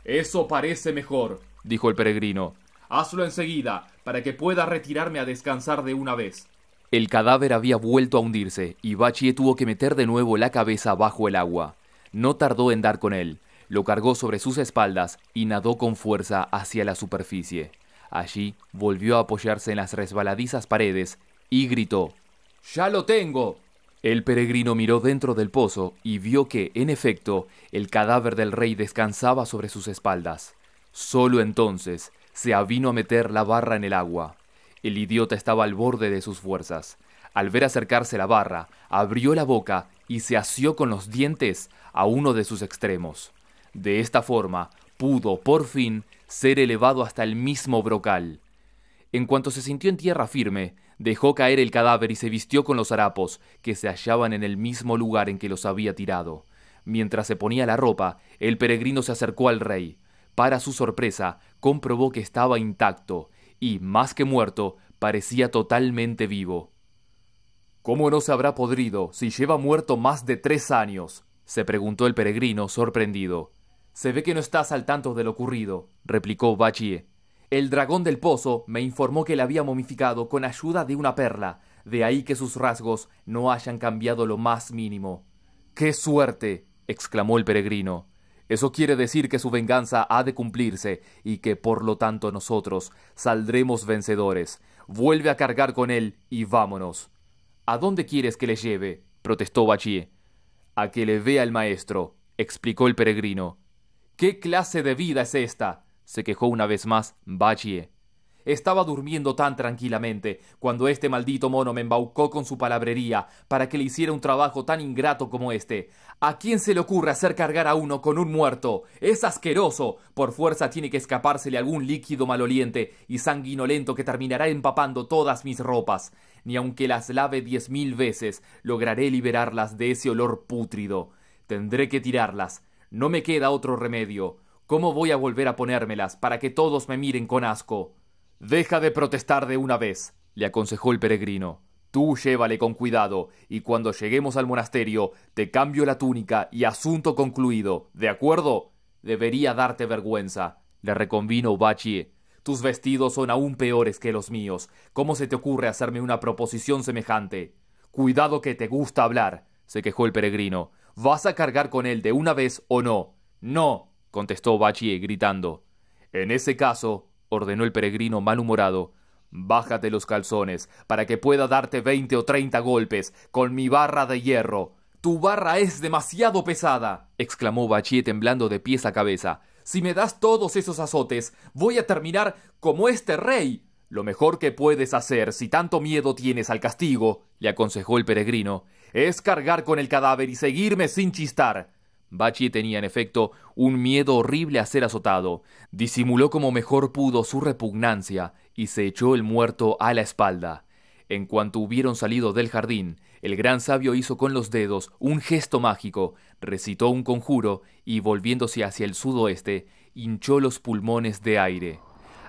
Eso parece mejor, dijo el peregrino. Hazlo enseguida, para que pueda retirarme a descansar de una vez. El cadáver había vuelto a hundirse, y Bachie tuvo que meter de nuevo la cabeza bajo el agua. No tardó en dar con él. Lo cargó sobre sus espaldas y nadó con fuerza hacia la superficie. Allí volvió a apoyarse en las resbaladizas paredes y gritó Ya lo tengo. El peregrino miró dentro del pozo y vio que, en efecto, el cadáver del rey descansaba sobre sus espaldas. Solo entonces se avino a meter la barra en el agua. El idiota estaba al borde de sus fuerzas. Al ver acercarse la barra, abrió la boca y se asió con los dientes a uno de sus extremos. De esta forma, pudo, por fin, ser elevado hasta el mismo brocal. En cuanto se sintió en tierra firme, dejó caer el cadáver y se vistió con los harapos, que se hallaban en el mismo lugar en que los había tirado. Mientras se ponía la ropa, el peregrino se acercó al rey. Para su sorpresa, comprobó que estaba intacto, y, más que muerto, parecía totalmente vivo. ¿Cómo no se habrá podrido si lleva muerto más de tres años? se preguntó el peregrino, sorprendido. Se ve que no estás al tanto de lo ocurrido, replicó Bachie. El dragón del pozo me informó que le había momificado con ayuda de una perla, de ahí que sus rasgos no hayan cambiado lo más mínimo. ¡Qué suerte! exclamó el peregrino. Eso quiere decir que su venganza ha de cumplirse y que por lo tanto nosotros saldremos vencedores. Vuelve a cargar con él y vámonos. ¿A dónde quieres que le lleve? protestó Bachie. A que le vea el maestro, explicó el peregrino. ¿Qué clase de vida es esta? se quejó una vez más Bachie. Estaba durmiendo tan tranquilamente cuando este maldito mono me embaucó con su palabrería para que le hiciera un trabajo tan ingrato como este. ¿A quién se le ocurre hacer cargar a uno con un muerto? Es asqueroso. Por fuerza tiene que escapársele algún líquido maloliente y sanguinolento que terminará empapando todas mis ropas. Ni aunque las lave diez mil veces, lograré liberarlas de ese olor pútrido. Tendré que tirarlas. No me queda otro remedio. ¿Cómo voy a volver a ponérmelas para que todos me miren con asco? Deja de protestar de una vez, le aconsejó el peregrino. Tú llévale con cuidado, y cuando lleguemos al monasterio te cambio la túnica y asunto concluido. ¿De acuerdo? Debería darte vergüenza, le reconvino Bachie. Tus vestidos son aún peores que los míos. ¿Cómo se te ocurre hacerme una proposición semejante? Cuidado que te gusta hablar, se quejó el peregrino. ¿Vas a cargar con él de una vez o no? No, contestó Bachie gritando. En ese caso, ordenó el peregrino malhumorado, bájate los calzones para que pueda darte veinte o treinta golpes con mi barra de hierro. Tu barra es demasiado pesada, exclamó Bachie temblando de pies a cabeza. Si me das todos esos azotes, voy a terminar como este rey. Lo mejor que puedes hacer, si tanto miedo tienes al castigo, le aconsejó el peregrino, es cargar con el cadáver y seguirme sin chistar. Bachi tenía en efecto un miedo horrible a ser azotado. Disimuló como mejor pudo su repugnancia y se echó el muerto a la espalda. En cuanto hubieron salido del jardín, el gran sabio hizo con los dedos un gesto mágico, recitó un conjuro y, volviéndose hacia el sudoeste, hinchó los pulmones de aire.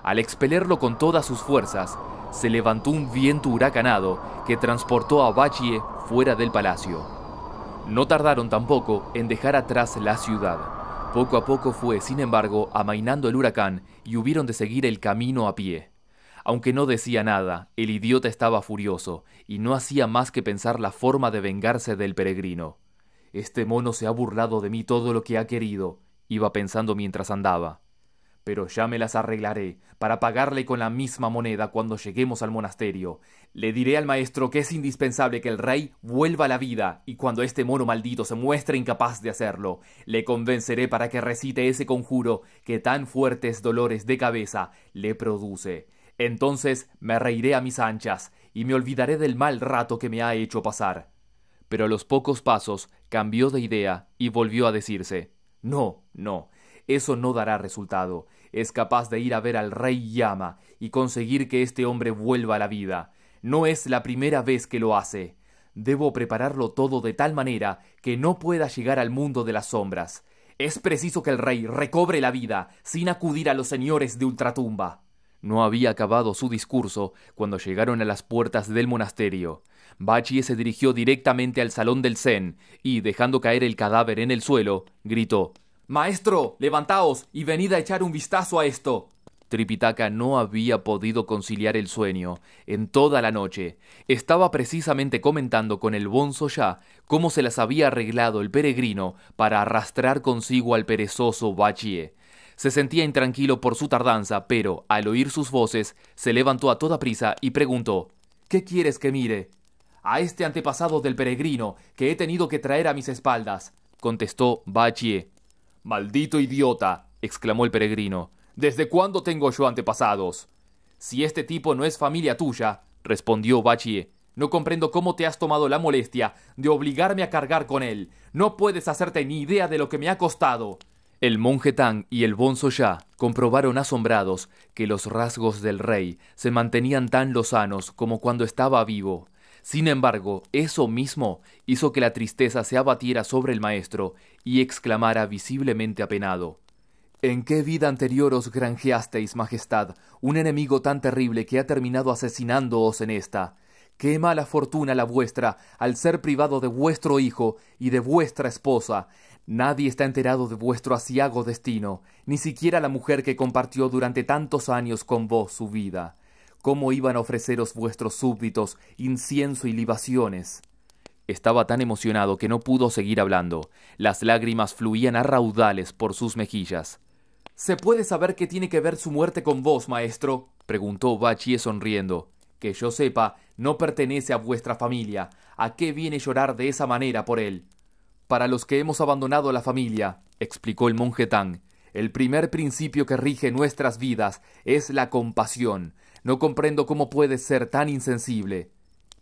Al expelerlo con todas sus fuerzas, se levantó un viento huracanado que transportó a Bachie fuera del palacio. No tardaron tampoco en dejar atrás la ciudad. Poco a poco fue, sin embargo, amainando el huracán y hubieron de seguir el camino a pie. Aunque no decía nada, el idiota estaba furioso y no hacía más que pensar la forma de vengarse del peregrino. Este mono se ha burlado de mí todo lo que ha querido, iba pensando mientras andaba. Pero ya me las arreglaré para pagarle con la misma moneda cuando lleguemos al monasterio. Le diré al maestro que es indispensable que el rey vuelva a la vida, y cuando este mono maldito se muestre incapaz de hacerlo, le convenceré para que recite ese conjuro que tan fuertes dolores de cabeza le produce. Entonces me reiré a mis anchas, y me olvidaré del mal rato que me ha hecho pasar. Pero a los pocos pasos cambió de idea y volvió a decirse No, no, eso no dará resultado. Es capaz de ir a ver al rey Yama y conseguir que este hombre vuelva a la vida. No es la primera vez que lo hace. Debo prepararlo todo de tal manera que no pueda llegar al mundo de las sombras. Es preciso que el rey recobre la vida sin acudir a los señores de ultratumba. No había acabado su discurso cuando llegaron a las puertas del monasterio. Bachi se dirigió directamente al salón del Zen y, dejando caer el cadáver en el suelo, gritó Maestro, levantaos y venid a echar un vistazo a esto. Tripitaka no había podido conciliar el sueño en toda la noche. Estaba precisamente comentando con el bonzo ya cómo se las había arreglado el peregrino para arrastrar consigo al perezoso Bachie. Se sentía intranquilo por su tardanza, pero al oír sus voces se levantó a toda prisa y preguntó ¿Qué quieres que mire? A este antepasado del peregrino que he tenido que traer a mis espaldas, contestó Bachie. Maldito idiota. exclamó el peregrino. ¿Desde cuándo tengo yo antepasados? Si este tipo no es familia tuya, respondió Bachie, no comprendo cómo te has tomado la molestia de obligarme a cargar con él. No puedes hacerte ni idea de lo que me ha costado. El monje Tang y el bonzo ya comprobaron asombrados que los rasgos del rey se mantenían tan lozanos como cuando estaba vivo. Sin embargo, eso mismo hizo que la tristeza se abatiera sobre el maestro y exclamara visiblemente apenado ¿En qué vida anterior os granjeasteis, Majestad, un enemigo tan terrible que ha terminado asesinándoos en esta? Qué mala fortuna la vuestra al ser privado de vuestro hijo y de vuestra esposa. Nadie está enterado de vuestro asiago destino, ni siquiera la mujer que compartió durante tantos años con vos su vida cómo iban a ofreceros vuestros súbditos incienso y libaciones. Estaba tan emocionado que no pudo seguir hablando. Las lágrimas fluían a raudales por sus mejillas. ¿Se puede saber qué tiene que ver su muerte con vos, maestro? preguntó Bachie sonriendo. Que yo sepa, no pertenece a vuestra familia. ¿A qué viene llorar de esa manera por él? Para los que hemos abandonado la familia, explicó el monje Tang, el primer principio que rige nuestras vidas es la compasión. No comprendo cómo puedes ser tan insensible.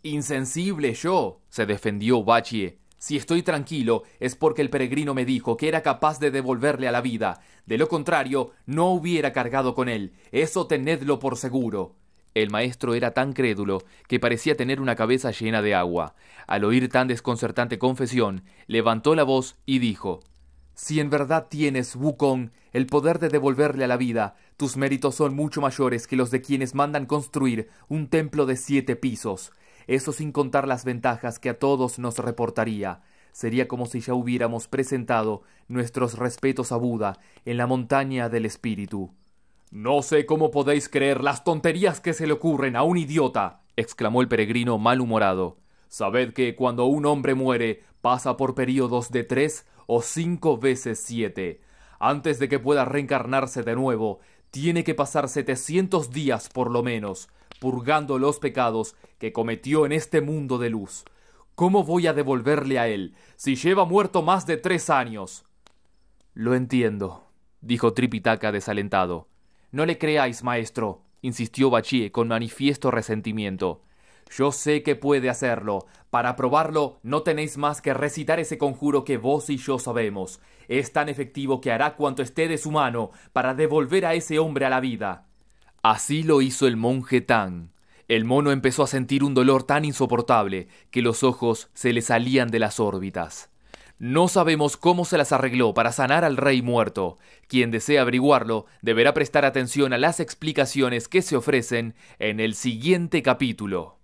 Insensible yo, se defendió Bachie. Si estoy tranquilo es porque el peregrino me dijo que era capaz de devolverle a la vida. De lo contrario, no hubiera cargado con él. Eso tenedlo por seguro. El maestro era tan crédulo que parecía tener una cabeza llena de agua. Al oír tan desconcertante confesión, levantó la voz y dijo si en verdad tienes, Wukong, el poder de devolverle a la vida, tus méritos son mucho mayores que los de quienes mandan construir un templo de siete pisos. Eso sin contar las ventajas que a todos nos reportaría. Sería como si ya hubiéramos presentado nuestros respetos a Buda en la montaña del espíritu. No sé cómo podéis creer las tonterías que se le ocurren a un idiota, exclamó el peregrino malhumorado. Sabed que cuando un hombre muere pasa por períodos de tres o cinco veces siete. Antes de que pueda reencarnarse de nuevo, tiene que pasar setecientos días por lo menos, purgando los pecados que cometió en este mundo de luz. ¿Cómo voy a devolverle a él si lleva muerto más de tres años? Lo entiendo, dijo Tripitaka desalentado. No le creáis, maestro, insistió Bachie con manifiesto resentimiento. Yo sé que puede hacerlo. Para probarlo, no tenéis más que recitar ese conjuro que vos y yo sabemos. Es tan efectivo que hará cuanto esté de su mano para devolver a ese hombre a la vida. Así lo hizo el monje Tang. El mono empezó a sentir un dolor tan insoportable que los ojos se le salían de las órbitas. No sabemos cómo se las arregló para sanar al rey muerto. Quien desea averiguarlo deberá prestar atención a las explicaciones que se ofrecen en el siguiente capítulo.